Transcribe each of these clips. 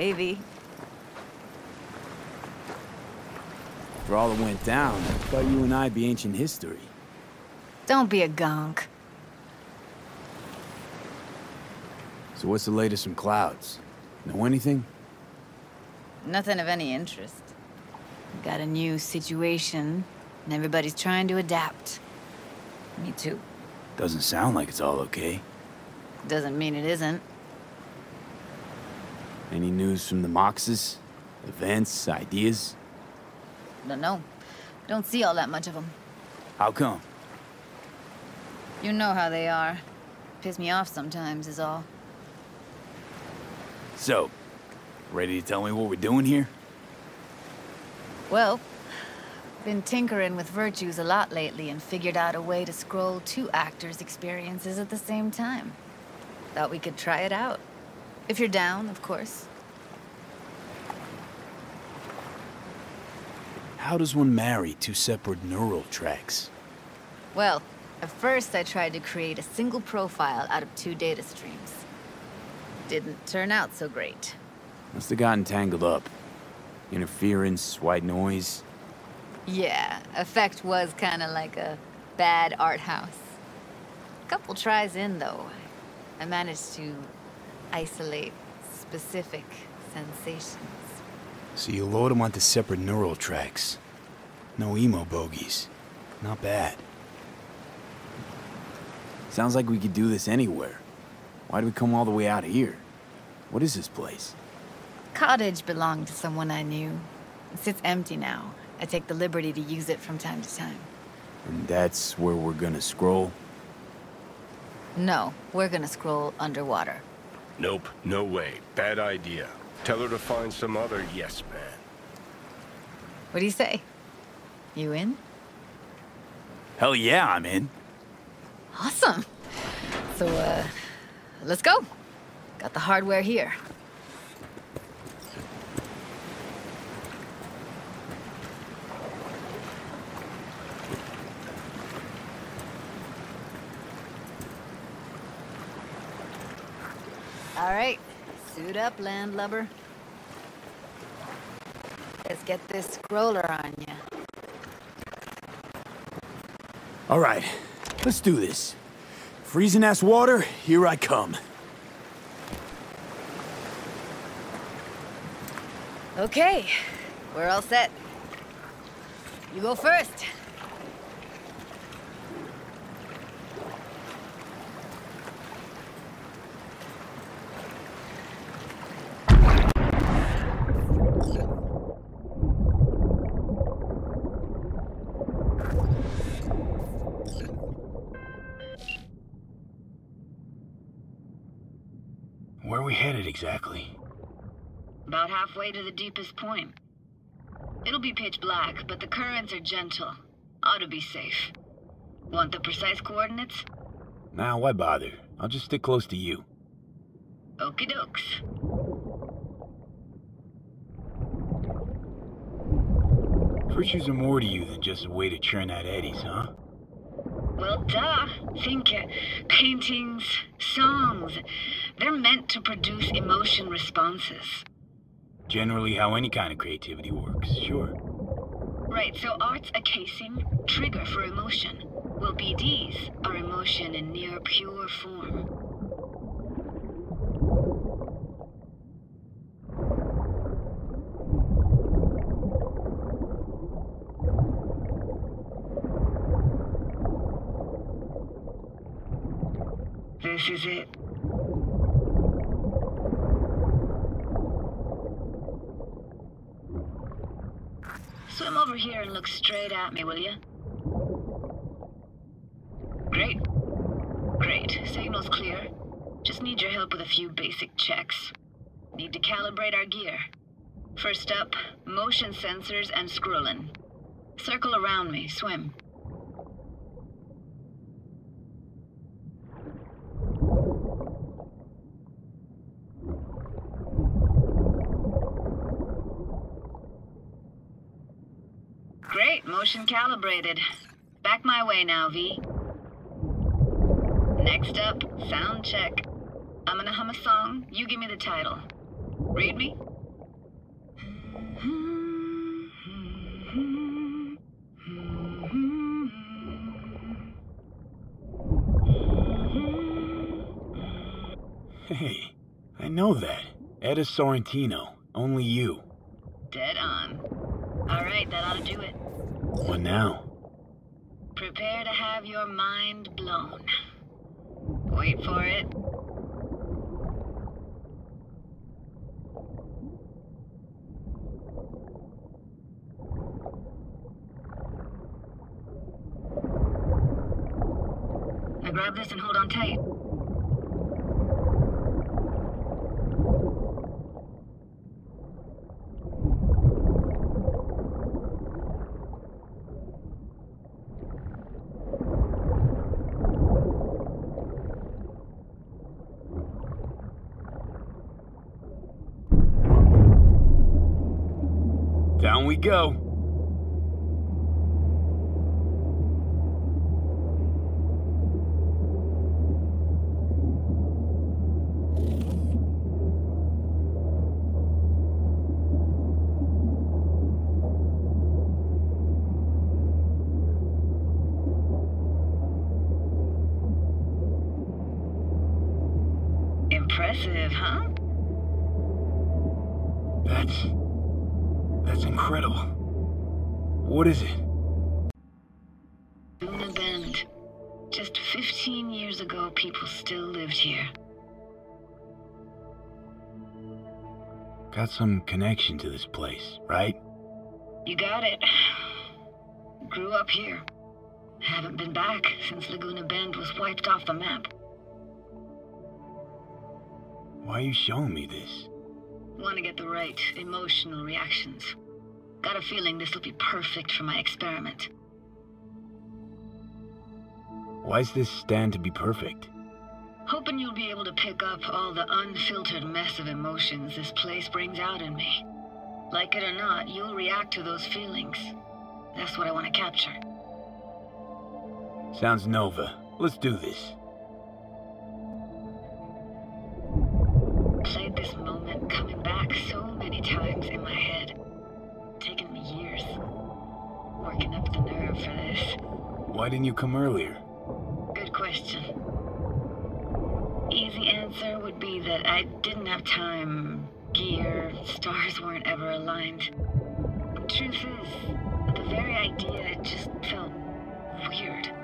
V. For all that went down, I thought you and I'd be ancient history. Don't be a gonk. So what's the latest from Clouds? Know anything? Nothing of any interest. Got a new situation, and everybody's trying to adapt. Me too. Doesn't sound like it's all okay. Doesn't mean it isn't. Any news from the Moxes? Events, ideas? Don't know. Don't see all that much of them. How come? You know how they are. Piss me off sometimes is all. So, ready to tell me what we're doing here? Well, been tinkering with BDs a lot lately and figured out a way to scroll two actors' experiences at the same time. Thought we could try it out. If you're down, of course. How does one marry two separate neural tracks? Well, at first I tried to create a single profile out of two data streams. Didn't turn out so great. Must have gotten tangled up. Interference, white noise. Yeah, effect was kinda like a bad art house. A Couple tries in, though, I managed to isolate specific sensations. So you load them onto separate neural tracks. No emo bogies. Not bad. Sounds like we could do this anywhere. Why do we come all the way out here? What is this place? Cottage belonged to someone I knew. It sits empty now. I take the liberty to use it from time to time. And that's where we're gonna scroll? No, we're gonna scroll underwater. Nope, no way. Bad idea. Tell her to find some other yes man. What do you say? You in? Hell yeah, I'm in. Awesome. So, uh, let's go. Got the hardware here. All right, suit up, landlubber. Let's get this scroller on you. All right, let's do this. Freezing ass water, here I come. Okay, we're all set. You go first. Where are we headed exactly? About halfway to the deepest point. It'll be pitch black, but the currents are gentle. Ought to be safe. Want the precise coordinates? Now, why bother? I'll just stick close to you. Okie dokes. BDs are more to you than just a way to churn out eddies, huh? Well, duh. Think uh, paintings, songs. They're meant to produce emotion responses. Generally how any kind of creativity works, sure. Right, so art's a casing, trigger for emotion. Well, BDs are emotion in near pure form. This is it. Swim over here and look straight at me, will you? Great. Great. Signal's clear. Just need your help with a few basic checks. Need to calibrate our gear. First up, motion sensors and scrolling. Circle around me, swim. Calibrated. Back my way now, V. Next up, sound check. I'm gonna hum a song, you give me the title. Read me? Hey, I know that. Eda Sorrentino, only you. Dead on. Alright, that ought to do it. What now? Prepare to have your mind blown. Wait for it. Now grab this and hold on tight. Down we go. Got some connection to this place, right? You got it. Grew up here. Haven't been back since Laguna Bend was wiped off the map. Why are you showing me this? Want to get the right emotional reactions. Got a feeling this will be perfect for my experiment. Why's this stand to be perfect? Hoping you'll be able to pick up all the unfiltered mess of emotions this place brings out in me. Like it or not, you'll react to those feelings. That's what I want to capture. Sounds Nova. Let's do this. Played this moment coming back so many times in my head. Taken me years. Working up the nerve for this. Why didn't you come earlier? I didn't have time. Gear, stars weren't ever aligned. Truth is, the very idea just felt weird.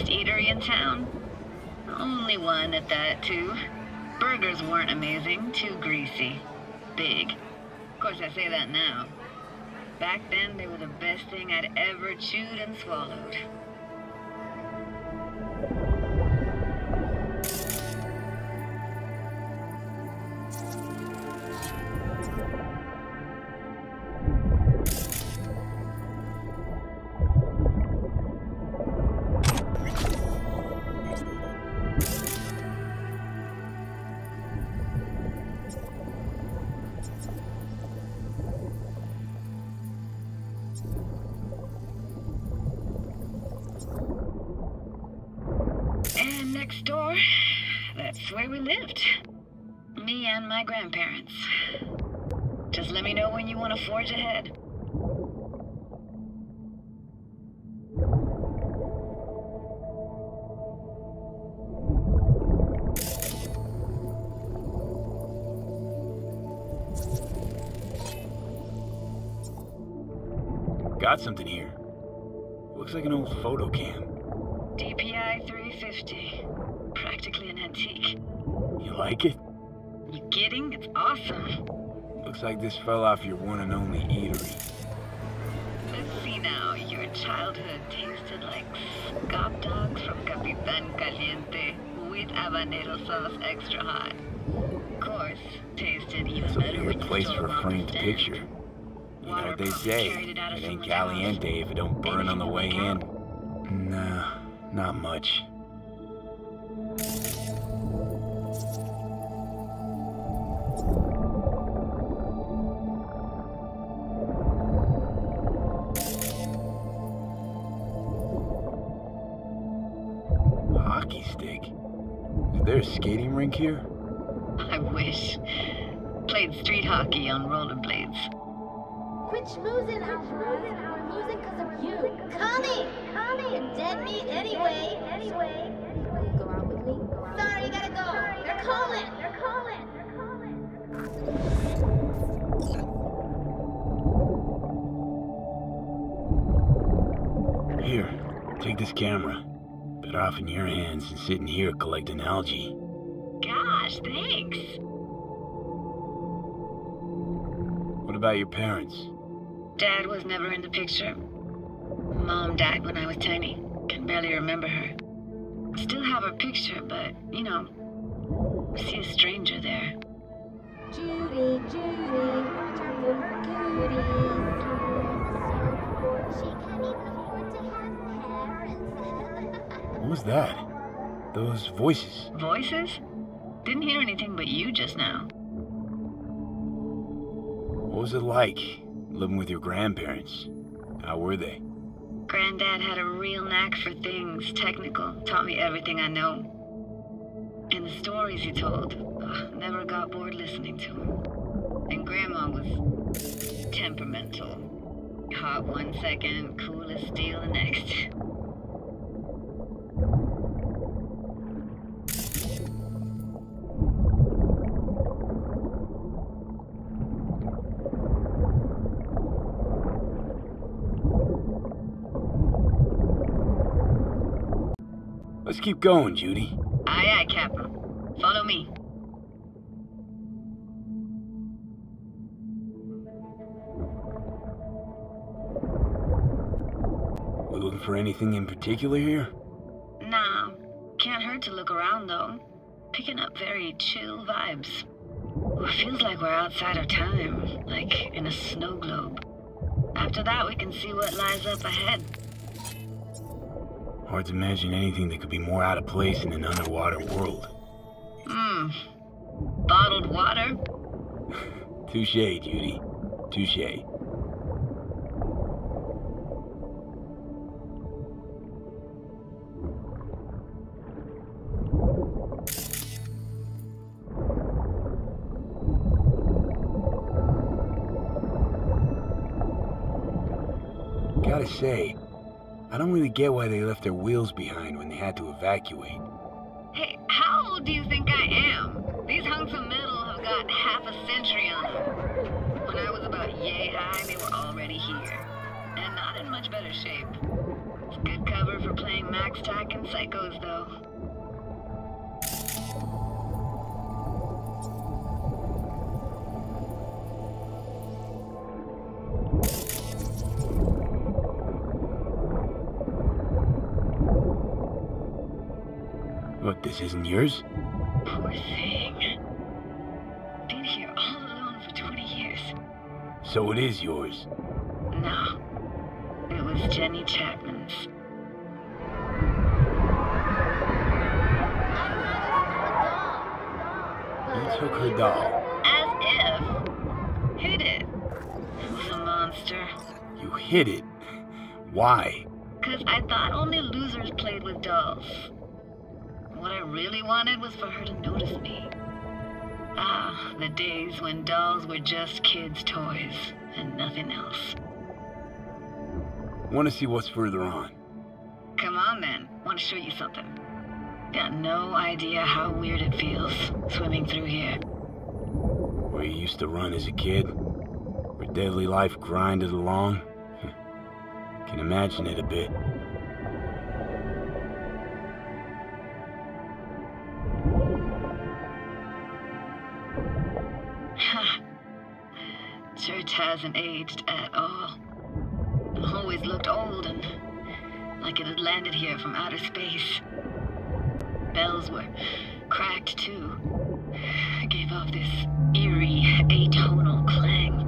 Best eatery in town. Only one at that, too. Burgers weren't amazing, too greasy. Big. Of course, I say that now. Back then, they were the best thing I'd ever chewed and swallowed. Next door, that's where we lived. Me and my grandparents. Just let me know when you want to forge ahead. Got something here. Looks like an old photo cam. Like it? You kidding? It's awesome. Looks like this fell off your one and only eatery. Let's see now. Your childhood tasted like scop dogs from Capitan Caliente with habanero sauce extra hot. of course, tasted even It's a better weird place for a framed picture. You know what they say. it ain't caliente if it don't burn on the way in. Nah, not much. Here? I wish. Played street hockey on rollerblades. Quit schmoozing, Alvarez. We're losing because of you. Connie! Connie! You're dead meat anyway. Anyway. Will go out with me? Sorry, you gotta go. They're calling. They're calling. They're calling. Here, take this camera. Better off in your hands than sitting here collecting algae. Gosh, thanks. What about your parents? Dad was never in the picture. Mom died when I was tiny. Can barely remember her. Still have her picture, but, you know, see a stranger there. Judy, Judy, watch out for her cuties. She can't even afford to have parents. What was that? Those voices. Voices? Didn't hear anything but you just now. What was it like living with your grandparents? How were they? Granddad had a real knack for things technical, taught me everything I know. And the stories he told, ugh, never got bored listening to him. And Grandma was temperamental. Hot one second, cool as steel the next. keep going, Judy. Aye, aye, Captain. Follow me. We looking for anything in particular here? Nah, can't hurt to look around though. Picking up very chill vibes. It feels like we're outside of time, like in a snow globe. After that, we can see what lies up ahead. Hard to imagine anything that could be more out of place in an underwater world. Hmm. Bottled water? Touche, Judy. Touche. Gotta say, I don't really get why they left their wheels behind when they had to evacuate. Hey, how old do you think I am? These hunks of metal have got half a century on them. When I was about yay high, they were already here. And not in much better shape. It's good cover for playing MaxTac and Psychos, though. Isn't yours? Poor thing. Been here all alone for 20 years. So it is yours. No. It was Jenny Chapman's. You took her doll. As if. Hid it. It was a monster. You hid it. Why? Cause I thought only losers played with dolls. What I really wanted was for her to notice me. Ah, the days when dolls were just kids' toys and nothing else. Want to see what's further on? Come on then, want to show you something. Got no idea how weird it feels swimming through here. Where you used to run as a kid? Where daily life grinded along? Can imagine it a bit. Church hasn't aged at all. Always looked old and like it had landed here from outer space. Bells were cracked too. Gave off this eerie, atonal clang.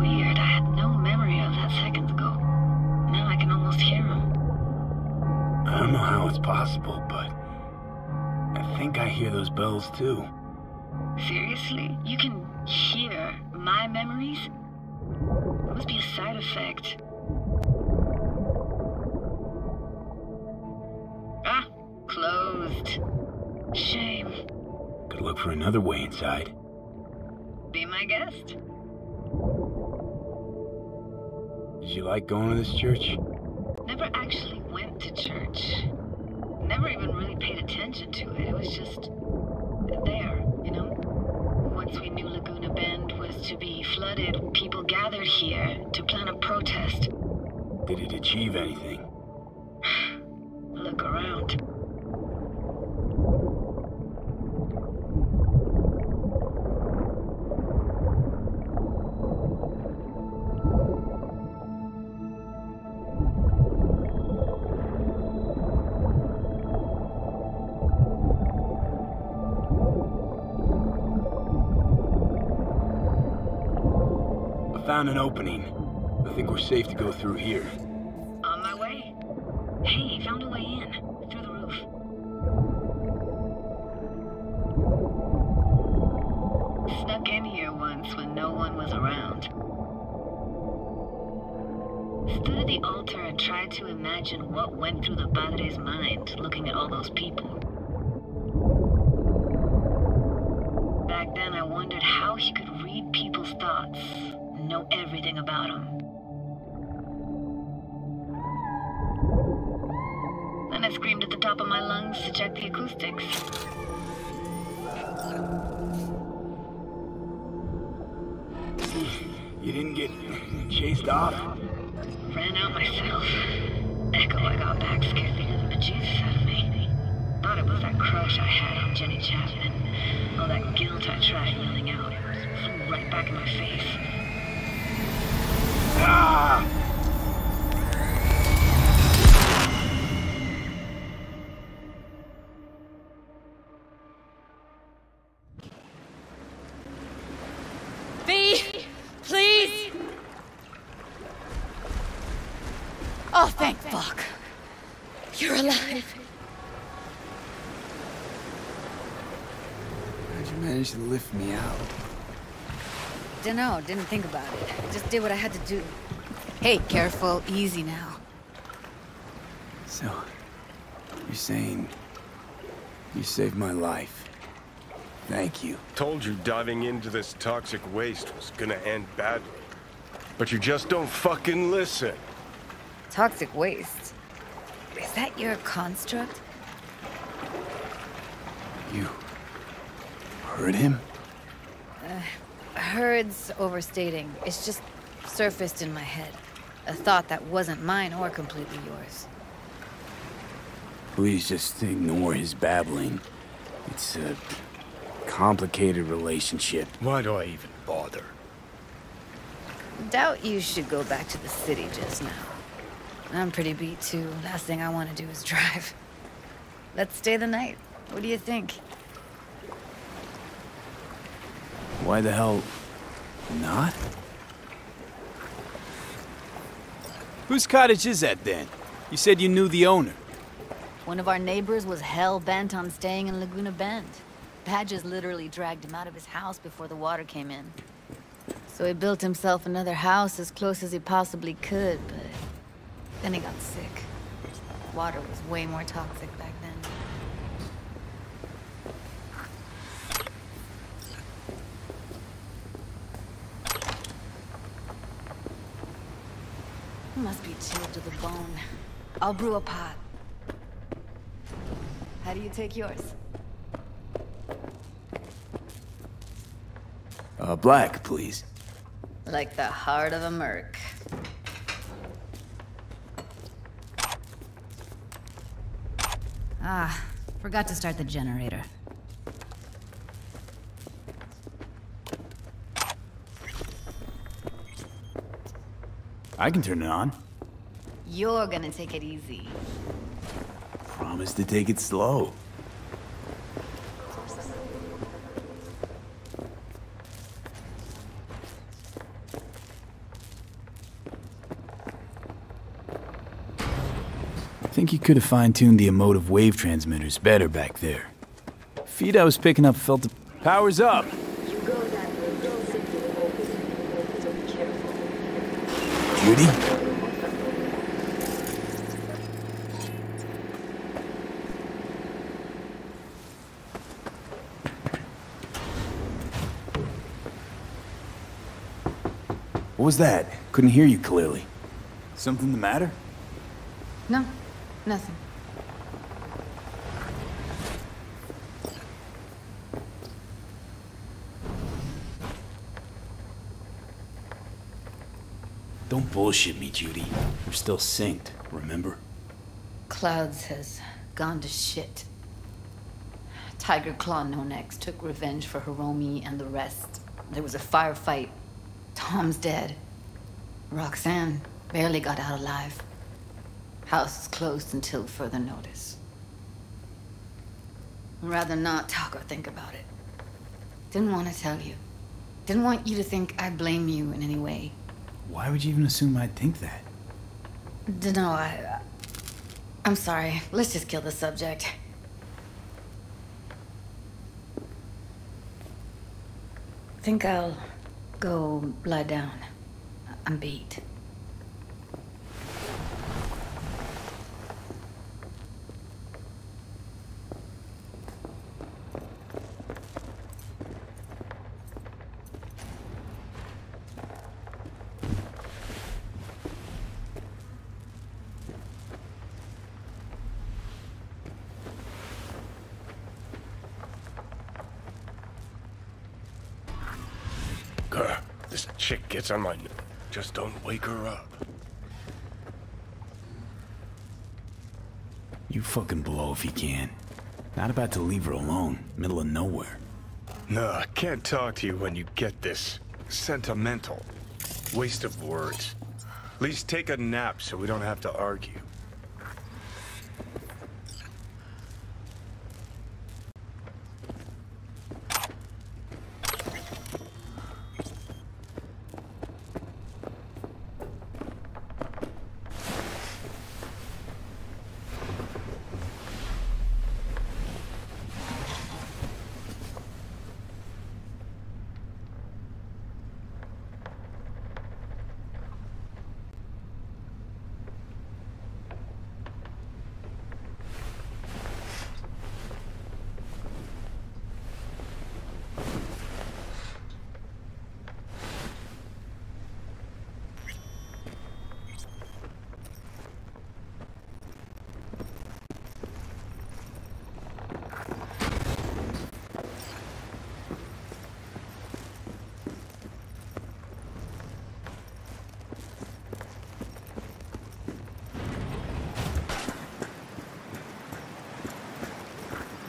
Weird, I had no memory of that seconds ago. Now I can almost hear them. I don't know how it's possible, but I think I hear those bells too. Seriously? You can hear my memories? It must be a side effect. Ah, closed. Shame. Could look for another way inside. Be my guest. Did you like going to this church? Never actually went to church. Never even really paid attention to it. It was just there? Once we knew Laguna Bend was to be flooded, people gathered here to plan a protest. Did it achieve anything? Found an opening. I think we're safe to go through here. On my way. Hey, found a way in. Through the roof. Snuck in here once when no one was around. Stood at the altar and tried to imagine what went through the padre's mind looking at all those people. About them. Then I screamed at the top of my lungs to check the acoustics. You didn't get chased off? Ran out myself. Echo I got back scared the living bejesus out of me. Thought it was that crush I had on Jenny Chapman. All that guilt I tried yelling out. It flew right back in my face. Ah! Dunno, didn't think about it. Just did what I had to do. Hey, careful, easy now. So, you're saying you saved my life. Thank you. Told you diving into this toxic waste was gonna end badly. But you just don't fucking listen. Toxic waste. Is that your construct? You heard him? Uh, Heard's overstating. It's just surfaced in my head. A thought that wasn't mine or completely yours. Please just ignore his babbling. It's a complicated relationship. Why do I even bother? Doubt you should go back to the city just now. I'm pretty beat too. Last thing I want to do is drive. Let's stay the night. What do you think? Why the hell not? Whose cottage is that then? You said you knew the owner. One of our neighbors was hell bent on staying in Laguna Bend. Badges literally dragged him out of his house before the water came in. So he built himself another house as close as he possibly could, but then he got sick. Water was way more toxic back then. Must be chilled to the bone. I'll brew a pot. How do you take yours? Uh, black, please. Like the heart of a merc. Ah, forgot to start the generator. I can turn it on. You're gonna take it easy. Promise to take it slow. I think you could have fine-tuned the emotive wave transmitters better back there. Feed I was picking up felt the... Power's up! Careful. What was that? Couldn't hear you clearly. Something the matter? No, nothing. Don't bullshit me, Judy. We're still synced, remember? Clouds has gone to shit. Tyger Claw No Next took revenge for Hiromi and the rest. There was a firefight. Tom's dead. Roxanne barely got out alive. House is closed until further notice. I'd rather not talk or think about it. Didn't want to tell you. Didn't want you to think I blame you in any way. Why would you even assume I'd think that? Dunno, I... I'm sorry. Let's just kill the subject. Think I'll go lie down. I'm beat. Grr, this gets on my... Just don't wake her up. You fucking blow if you can. Not about to leave her alone, middle of nowhere. No, I can't talk to you when you get this. Sentimental. Waste of words. At least take a nap so we don't have to argue.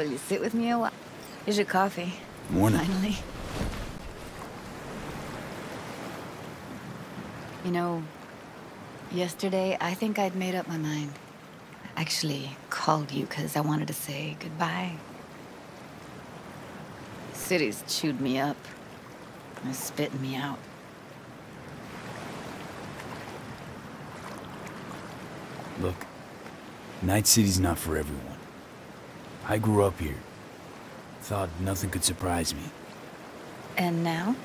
Will you sit with me a while? Here's your coffee. Morning. Finally. You know, yesterday I think I'd made up my mind. I actually called you because I wanted to say goodbye. The City's chewed me up. They're spitting me out. Look, Night City's not for everyone. I grew up here. Thought nothing could surprise me. And now?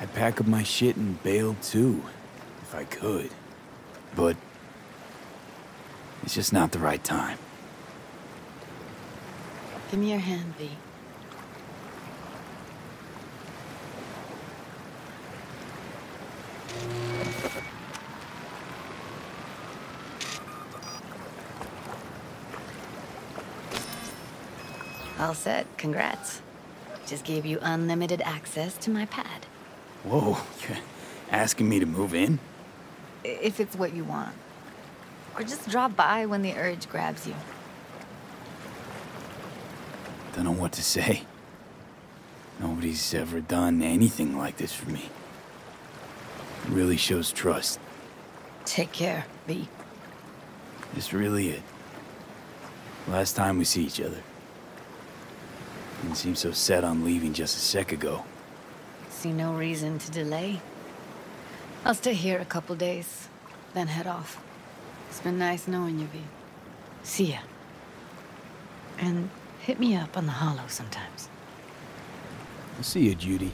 I'd pack up my shit and bail too, if I could. But it's just not the right time. Give me your hand, V. All set. Congrats. Just gave you unlimited access to my pad. Whoa, you're asking me to move in? If it's what you want. Or just drop by when the urge grabs you. Don't know what to say. Nobody's ever done anything like this for me. Really shows trust. Take care, V. It's really it. Last time we see each other. Didn't seem so set on leaving just a sec ago. See no reason to delay. I'll stay here a couple days, then head off. It's been nice knowing you, V. See ya. And hit me up on the holo sometimes. I'll see you, Judy.